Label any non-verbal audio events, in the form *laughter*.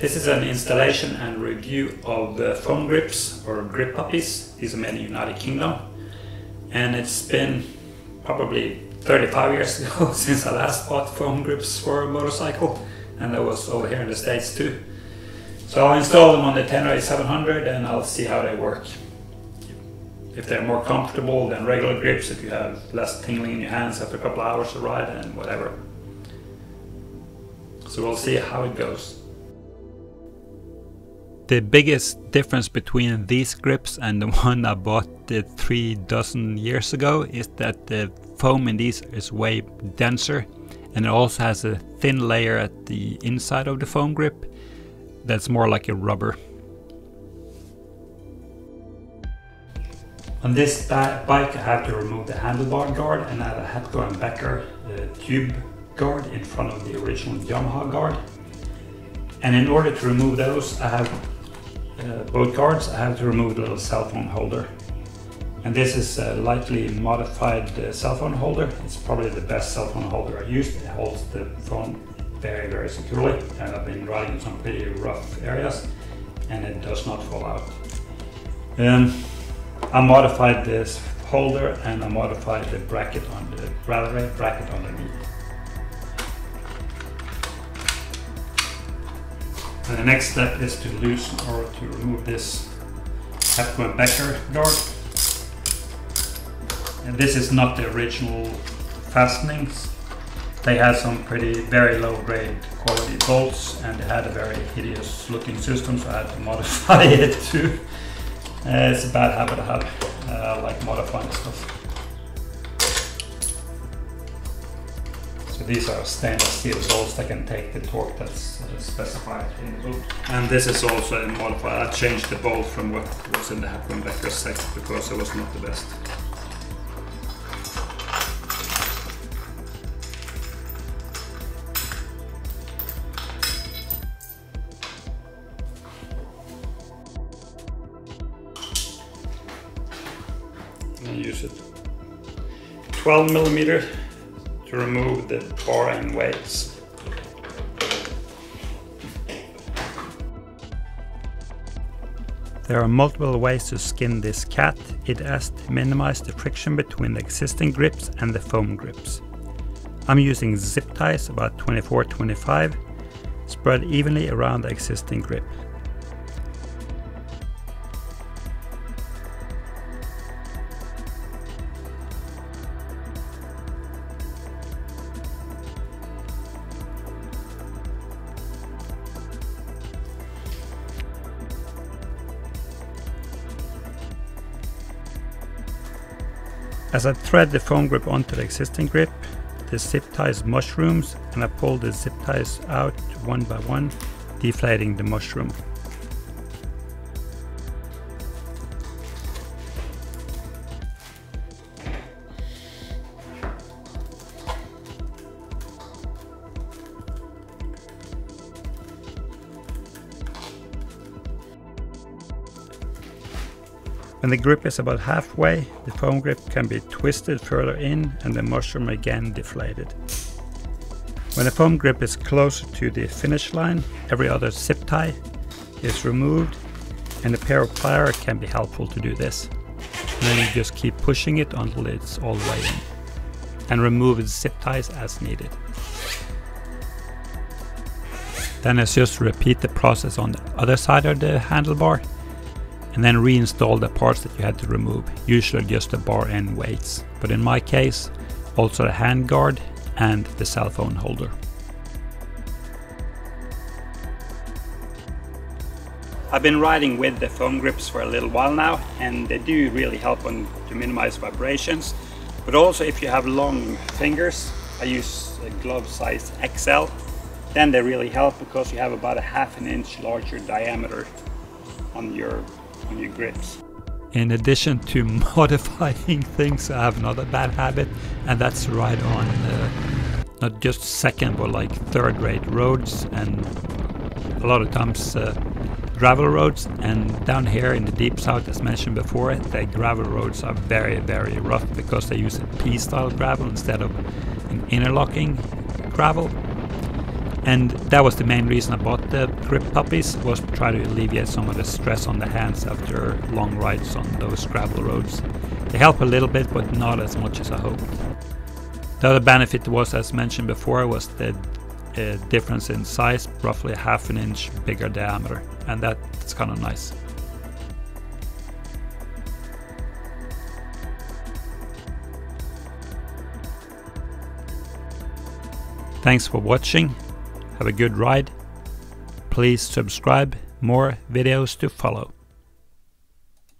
This is an installation and review of the foam grips or grip puppies. These are made in the United Kingdom. And it's been probably 35 years *laughs* ago since I last bought foam grips for a motorcycle. And that was over here in the States too. So I'll install them on the Tenere 700 and I'll see how they work. If they're more comfortable than regular grips, if you have less tingling in your hands after a couple hours of ride and whatever. So we'll see how it goes. The biggest difference between these grips and the *laughs* one I bought uh, three dozen years ago is that the foam in these is way denser and it also has a thin layer at the inside of the foam grip that's more like a rubber. On this bike I have to remove the handlebar guard and add a Hepco and Becker uh, tube guard in front of the original Yamaha guard. And in order to remove those I have uh, both guards I have to remove the little cell phone holder. And this is a lightly modified uh, cell phone holder. It's probably the best cell phone holder I used. It holds the phone very, very securely. And I've been riding in some pretty rough areas and it does not fall out. Um, I modified this holder and I modified the bracket on the rally bracket underneath. And the next step is to loosen or to remove this Hepco and Becker guard. And this is not the original fastenings. They had some pretty very low grade quality bolts and they had a very hideous looking system so I had to *laughs* modify it too. Uh, it's a bad habit I have, uh, like modifying stuff. These are stainless steel bolts that can take the torque that's specified in the book. And this is also a modified. I changed the bolt from what was in the Hepco and Becker set because it was not the best. use it 12 millimeter to remove the bar and weights. There are multiple ways to skin this cat. It has to minimize the friction between the existing grips and the foam grips. I'm using zip ties about 24-25 spread evenly around the existing grip. As I thread the foam grip onto the existing grip, the zip ties mushrooms and I pull the zip ties out one by one, deflating the mushroom. When the grip is about halfway, the foam grip can be twisted further in and the mushroom again deflated. When the foam grip is closer to the finish line, every other zip tie is removed and a pair of pliers can be helpful to do this. And then you just keep pushing it until it's all the way in. And remove the zip ties as needed. Then let's just repeat the process on the other side of the handlebar and then reinstall the parts that you had to remove, usually just the bar end weights, but in my case also the hand guard and the cell phone holder. I've been riding with the foam grips for a little while now and they do really help on to minimize vibrations but also if you have long fingers I use a glove size XL then they really help because you have about a half an inch larger diameter on your on your grips. In addition to *laughs* modifying things, I have another bad habit, and that's ride on uh, not just second but like third rate roads and a lot of times uh, gravel roads. And down here in the deep south, as mentioned before, the gravel roads are very, very rough because they use a pea style gravel instead of an interlocking gravel. And that was the main reason I bought the grip puppies, was to try to alleviate some of the stress on the hands after long rides on those gravel roads. They help a little bit, but not as much as I hoped. The other benefit was, as mentioned before, was the uh, difference in size, roughly half an inch bigger diameter, and that's kind of nice. Thanks for watching. Have a good ride. Please subscribe. More videos to follow.